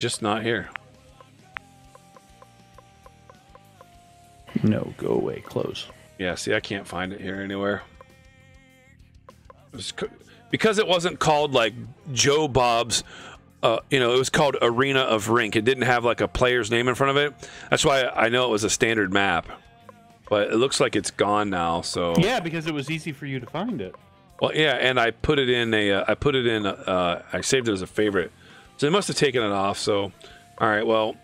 Just not here. No, go away. Close. Yeah, see, I can't find it here anywhere. It's co- because it wasn't called like Joe Bob's, uh, you know, it was called Arena of Rink. It didn't have like a player's name in front of it. That's why I know it was a standard map. But it looks like it's gone now. So Yeah, because it was easy for you to find it. well, yeah, and I put it in a, uh, I put it in, uh, I saved it as a favorite. So they must have taken it off. So, all right, well,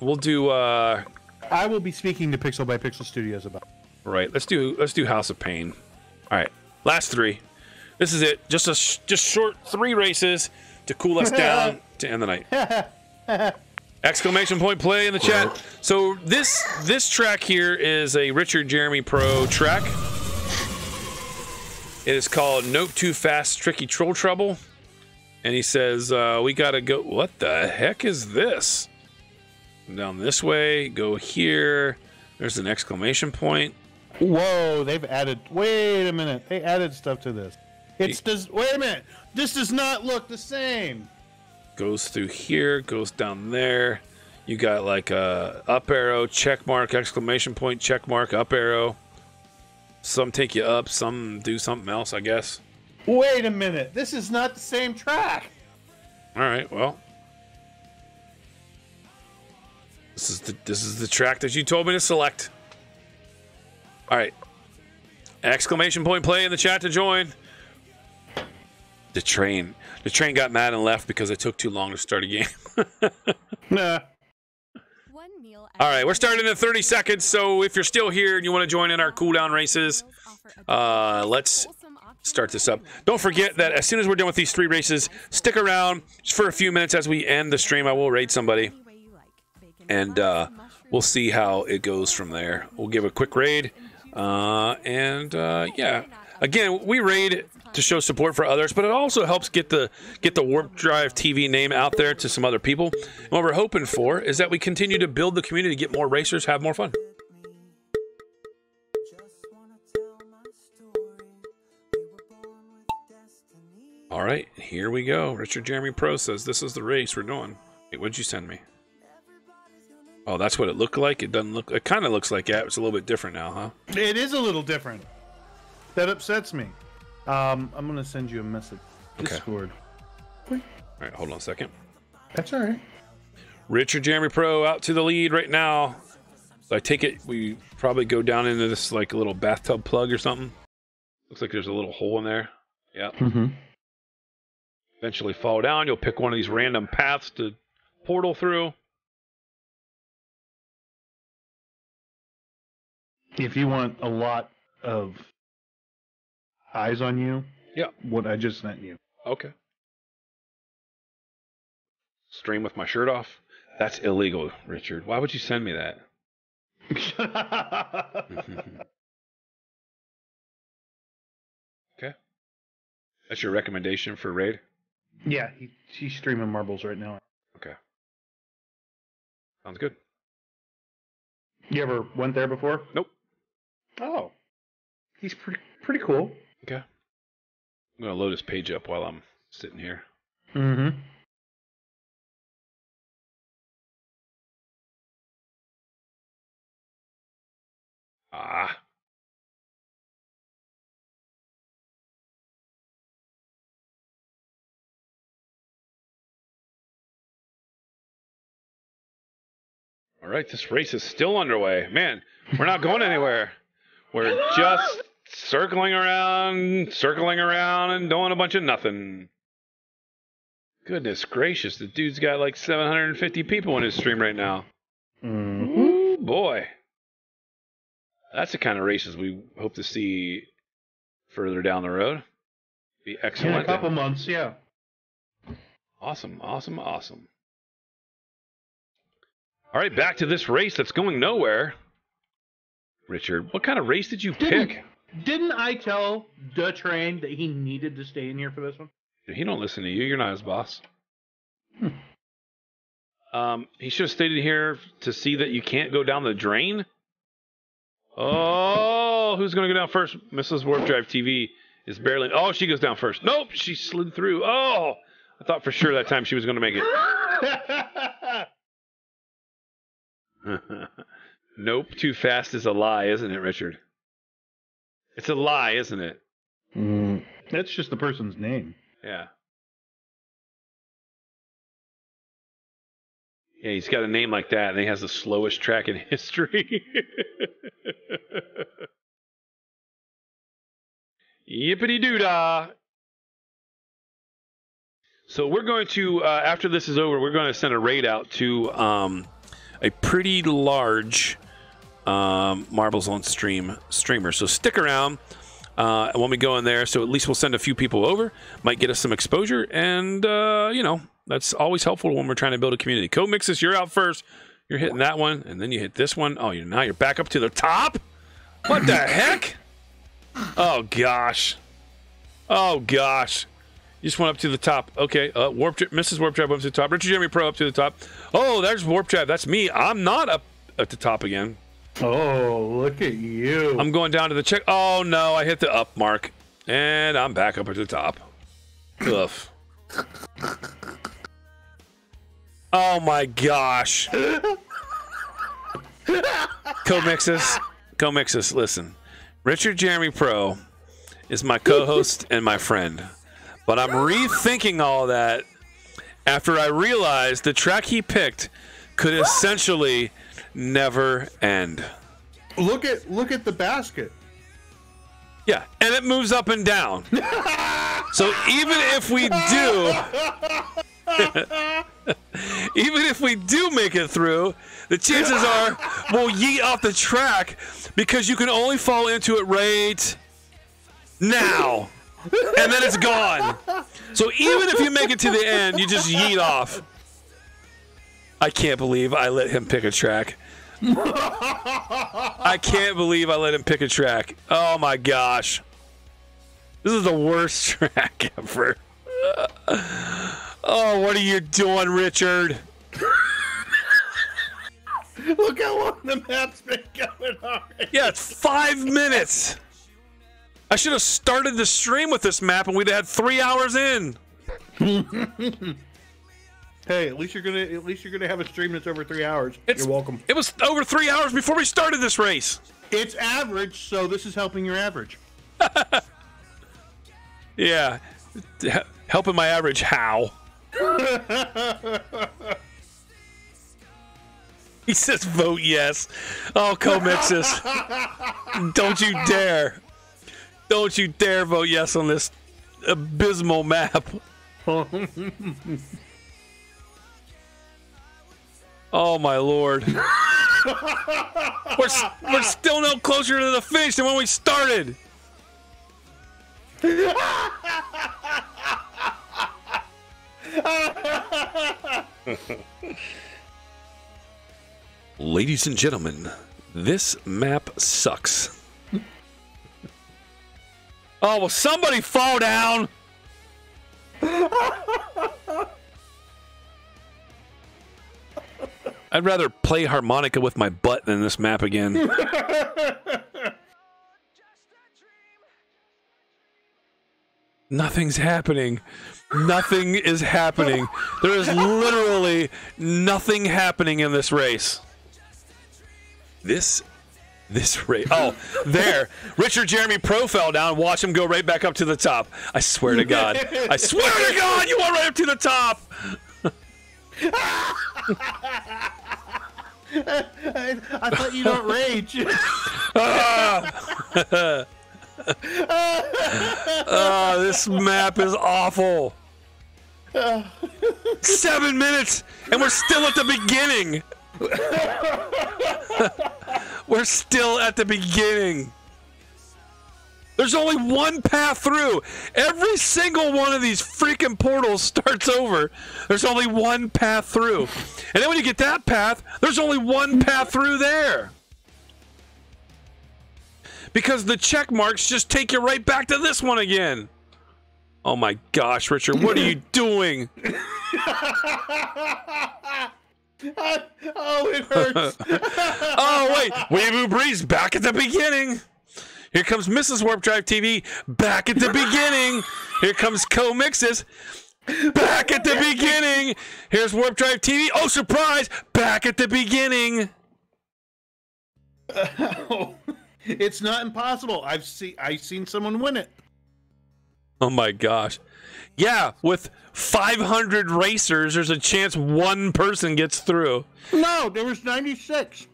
we'll do. uh I will be speaking to Pixel by Pixel Studios about. Right. Let's do let's do House of Pain. All right. Last three. This is it. Just a sh- just short three races to cool us down to end the night. Exclamation point play in the chat. So this this track here is a Richard Jeremy Pro track. It is called Note Too Fast Tricky Troll Trouble. And he says, uh, we gotta go what the heck is this? Down this way, go here. There's an exclamation point. Whoa, they've added. Wait a minute, they added stuff to this. It's does. Wait a minute, this does not look the same. goes through here, goes down there. You got like a up arrow, check mark, exclamation point, check mark, up arrow. Some take you up, some do something else, I guess. Wait a minute, this is not the same track. All right, well. This is the this is the track that you told me to select. All right. Exclamation point play in the chat to join. The train. The train got mad and left because it took too long to start a game. Nah. All right, we're starting in 30 seconds. So if you're still here and you want to join in our cooldown races, uh, let's start this up. Don't forget that as soon as we're done with these three races, stick around just for a few minutes as we end the stream. I will raid somebody, and uh, we'll see how it goes from there. We'll give a quick raid, uh, and uh, yeah, again, we raid to show support for others, but it also helps get the get the Warp Drive TV name out there to some other people. And what we're hoping for is that we continue to build the community, get more racers, have more fun. All right, here we go. Richard Jeremy Pro says this is the race we're doing. Wait, what'd you send me? Oh, that's what it looked like. It doesn't look. It kind of looks like that. It's a little bit different now, huh? It is a little different. That upsets me. Um, I'm gonna send you a message. Okay. Discord. All right, hold on a second. That's all right. Richard Jeremy Pro out to the lead right now. So I take it we probably go down into this like a little bathtub plug or something. Looks like there's a little hole in there. Yeah. Mm-hmm. Eventually fall down. You'll pick one of these random paths to portal through. If you want a lot of eyes on you, Yeah. what I just sent you. Okay. Stream with my shirt off. That's illegal, Richard. Why would you send me that? okay. That's your recommendation for raid? Yeah, he, he's streaming marbles right now. Okay. Sounds good. You ever went there before? Nope. Oh, he's pretty pretty cool. Okay. I'm gonna load his page up while I'm sitting here. Mm-hmm. Ah. All right, this race is still underway. Man, we're not going anywhere. We're just circling around, circling around, and doing a bunch of nothing. Goodness gracious, the dude's got like 750 people in his stream right now. Mm-hmm. Ooh, boy. That's the kind of races we hope to see further down the road. Be In excellent. a couple months, yeah. Awesome, awesome, awesome. All right, back to this race that's going nowhere. Richard, what kind of race did you Didn't- pick? Didn't I tell the train that he needed to stay in here for this one? He don't listen to you. You're not his boss. Hmm. Um, he should have stayed in here to see that you can't go down the drain. Oh, who's going to go down first? Mrs. Warp Drive TV is barely. Oh, she goes down first. Nope, she slid through. Oh, I thought for sure that time she was going to make it. nope, too fast is a lie, isn't it, Richard? It's a lie, isn't it? Mm, that's just the person's name. Yeah. Yeah, he's got a name like that, and he has the slowest track in history. Yippity doo dah! So we're going to, uh, after this is over, we're going to send a raid out to um, a pretty large um, Marbles on Stream streamer. So stick around uh, when we go in there. So at least we'll send a few people over, might get us some exposure, and uh, you know that's always helpful when we're trying to build a community. Co mixes, you're out first. You're hitting that one, and then you hit this one. Oh, you're now you're back up to the top. What the heck? Oh gosh. Oh gosh. You just went up to the top. Okay. Uh, Warp Drive, Mrs. Warp Drive up to the top. Richard Jeremy Pro up to the top. Oh, there's Warp Drive. That's me. I'm not up at the top again. Oh, look at you. I'm going down to the check. Oh, no. I hit the up mark. And I'm back up at the top. Ugh. Oh, my gosh. Co-mixes. Co-mixes. Listen. Richard Jeremy Pro is my co-host and my friend. But I'm rethinking all that after I realized the track he picked could essentially never end. Look at look at the basket. Yeah, and it moves up and down. so even if we do even if we do make it through, the chances are we'll yeet off the track because you can only fall into it right now and then it's gone. So even if you make it to the end, you just yeet off. I can't believe I let him pick a track. I can't believe I let him pick a track. Oh my gosh. This is the worst track ever. Oh, what are you doing, Richard? Look how long the map's been going already. Yeah, it's five minutes. I should have started the stream with this map and we'd have had three hours in. hey, at least you're gonna at least you're gonna have a stream that's over three hours. It's, you're welcome. It was over three hours before we started this race. It's average, so this is helping your average. yeah, helping my average. How? he says vote yes. Oh, co-mixes. Don't you dare. Don't you dare vote yes on this abysmal map. oh my lord. we're, we're still no closer to the finish than when we started. Ladies and gentlemen, this map sucks. Oh, will somebody fall down? I'd rather play harmonica with my butt than this map again. Nothing's happening. Nothing is happening. There is literally nothing happening in this race. This this race. Oh, there. Richard Jeremy Pro fell down. Watch him go right back up to the top. I swear to God. I swear to God, you went right up to the top. I, I, thought you don't rage. oh, this map is awful. Seven minutes, and we're still at the beginning. we're still at the beginning. There's only one path through. Every single one of these freaking portals starts over. There's only one path through. And then when you get that path, there's only one path through there because the check marks just take you right back to this one again. Oh my gosh, Richard, what are you doing? oh, it hurts. oh, wait. Weeaboo Breeze back at the beginning. Here comes Mrs. Warp Drive TV back at the beginning. Here comes Co Mixes. Back at the beginning. Here's Warp Drive TV. Oh, surprise! Back at the beginning. Oh, it's not impossible. I've seen I've seen someone win it. Oh my gosh. Yeah, with 500 racers, there's a chance one person gets through. No, there was 96.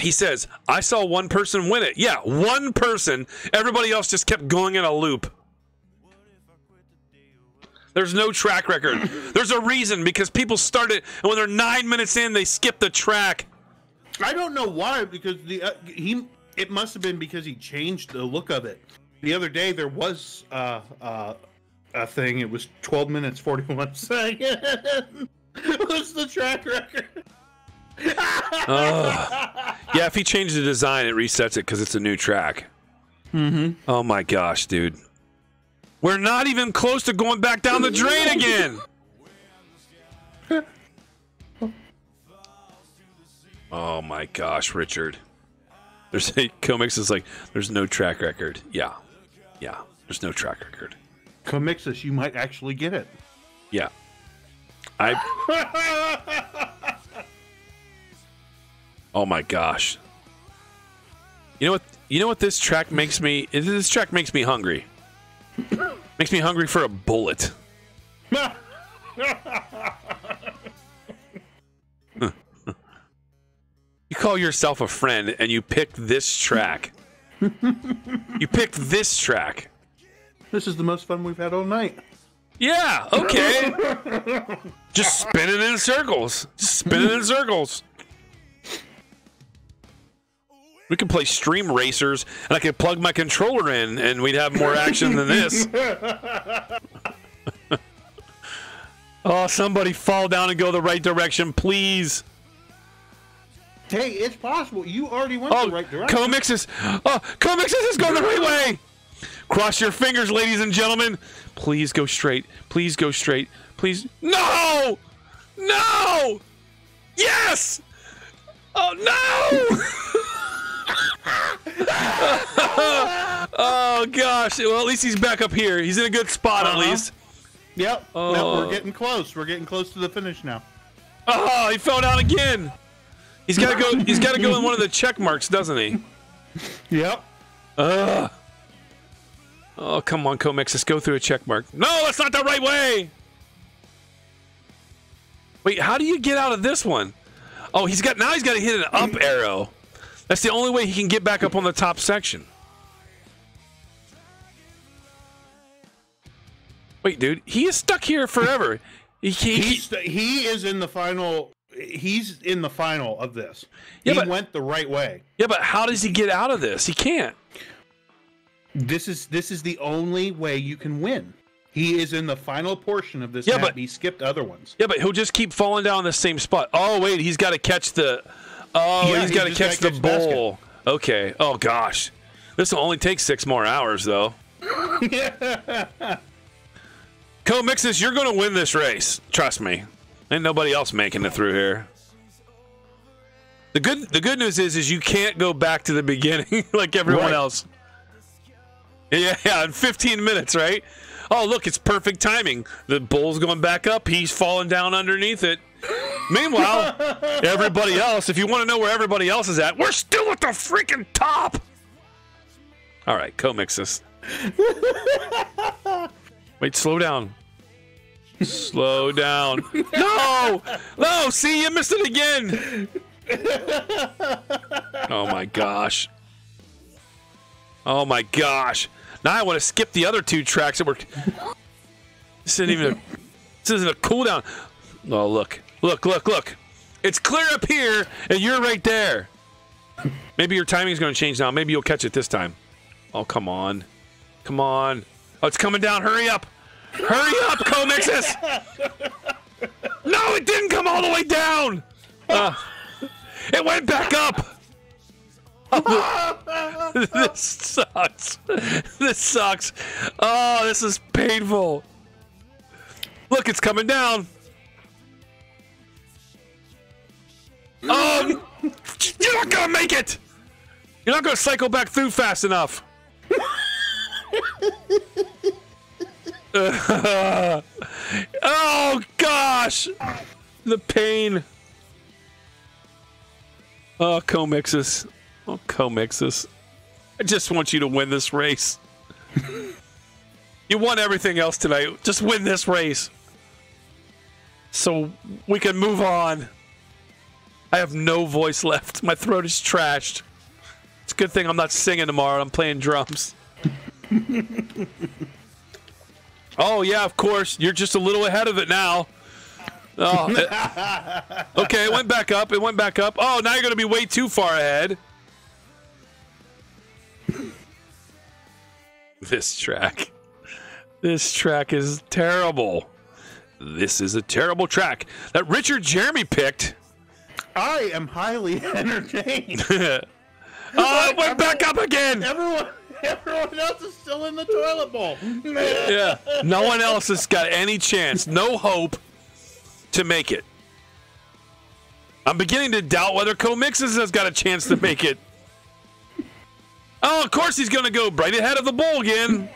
He says, I saw one person win it. Yeah, one person. Everybody else just kept going in a loop. There's no track record. There's a reason because people started, and when they're nine minutes in, they skip the track. I don't know why because the uh, he it must have been because he changed the look of it. The other day there was uh, uh, a thing. It was 12 minutes 41 seconds. What's the track record? uh, yeah, if he changed the design, it resets it because it's a new track. Mm-hmm. Oh my gosh, dude. We're not even close to going back down the drain again. oh my gosh, Richard. There's a Comix is like, there's no track record. Yeah. Yeah. There's no track record. Comixus, you might actually get it. Yeah. I Oh my gosh. You know what you know what this track makes me this track makes me hungry. makes me hungry for a bullet. you call yourself a friend and you picked this track. you picked this track. This is the most fun we've had all night. Yeah, okay. Just spinning in circles. Spinning in circles. We could play Stream Racers, and I could plug my controller in, and we'd have more action than this. oh, somebody fall down and go the right direction, please. Hey, it's possible. You already went oh, the right direction. Comix is, oh, Comix is going the right way. Cross your fingers, ladies and gentlemen. Please go straight. Please go straight. Please. No! No! Yes! Oh, no! oh gosh. Well, at least he's back up here. He's in a good spot Uh-huh. at least. Yep. Oh. No, we're getting close. We're getting close to the finish now. Oh, he fell down again. He's got to go. He's got to go in one of the check marks, doesn't he? Yep. Ugh. Oh, come on, Comix. Let's go through a check mark. No, that's not the right way. Wait, how do you get out of this one? Oh, he's got now. He's got to hit an up arrow. That's the only way he can get back up on the top section. Wait, dude, he is stuck here forever. He, he, he is in the final. He's in the final of this. Yeah, he but- went the right way. yeah, but how does he get out of this? He can't. This is this is the only way you can win. He is in the final portion of this Yeah, map. but- he skipped other ones. Yeah, but he'll just keep falling down the same spot. Oh wait, he's got to catch the. Oh, Yeah, he's he got to catch the catch bowl. Okay. Oh gosh, this will only take six more hours though. Co-mixes, you're going to win this race. Trust me. Ain't nobody else making it through here. The good the good news is is you can't go back to the beginning like everyone Right. else. Yeah, yeah, in 15 minutes, right? Oh, look, it's perfect timing. The bull's going back up. He's falling down underneath it. Meanwhile, everybody else, if you want to know where everybody else is at, we're still at the freaking top. All right, co-mix. Wait, slow down. Slow down. No! No! See, you missed it again. Oh my gosh. Oh my gosh. Now I want to skip the other two tracks that were. This isn't even a. This isn't a cooldown. Oh look, look, look, look! It's clear up here, and you're right there. Maybe your timing's going to change now. Maybe you'll catch it this time. Oh come on, come on! Oh, it's coming down. Hurry up! Hurry up, Comixus! No, it didn't come all the way down. Uh, it went back up. this sucks. This sucks. Oh, this is painful. Look, it's coming down. Oh, you're not gonna make it. You're not gonna cycle back through fast enough. Oh gosh, the pain. Oh, co-mixes. Oh, co-mixes. I just want you to win this race. you won everything else tonight. Just win this race. So we can move on. I have no voice left. My throat is trashed. It's a good thing I'm not singing tomorrow. I'm playing drums. oh, yeah, of course. You're just a little ahead of it now. Oh, it- okay, it went back up. It went back up. Oh, now you're going to be way too far ahead. this track. This track is terrible. This is a terrible track that Richard Jeremy picked. I am highly entertained. Oh, it went back up again. everyone, everyone else is still in the toilet bowl. Yeah. No one else has got any chance, no hope to make it. I'm beginning to doubt whether Co-Mixes has got a chance to make it. Oh, of course he's going to go right ahead of the bull again.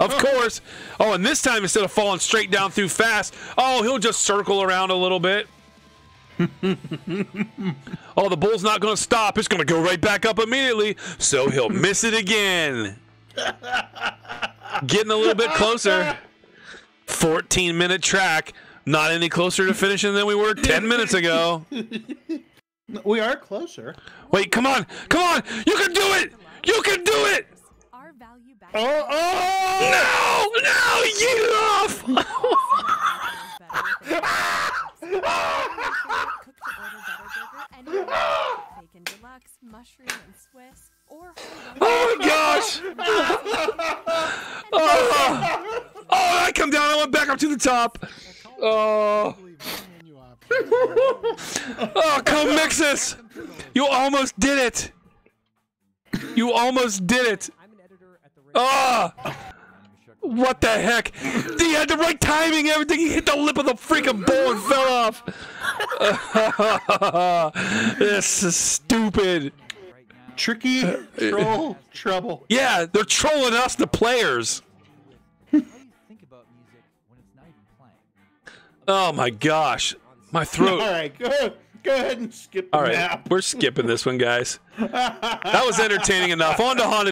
of course. Oh, and this time instead of falling straight down through fast, oh, he'll just circle around a little bit. oh, the bull's not going to stop. It's going to go right back up immediately, so he'll miss it again. Getting a little bit closer. 14 minute track. Not any closer to finishing than we were 10 minutes ago. We are closer. Wait, come on. Come on. You can do it. You can do it. Our value back Oh, oh! No, no, you off. Bacon deluxe, mushroom and Swiss, Oh my gosh. Oh, oh, I come down. I went back up to the top. Oh, oh, come mix this. You almost did it. You almost did it. Oh, what the heck? He had the right timing, everything. He hit the lip of the freaking bowl and fell off. this is stupid. Tricky troll trouble. Yeah, they're trolling us, the players. How do you think about music when it's not even playing? Oh my gosh, my throat. All right, go go ahead and skip All right, map. we're skipping this one, guys. That was entertaining enough. On to Honda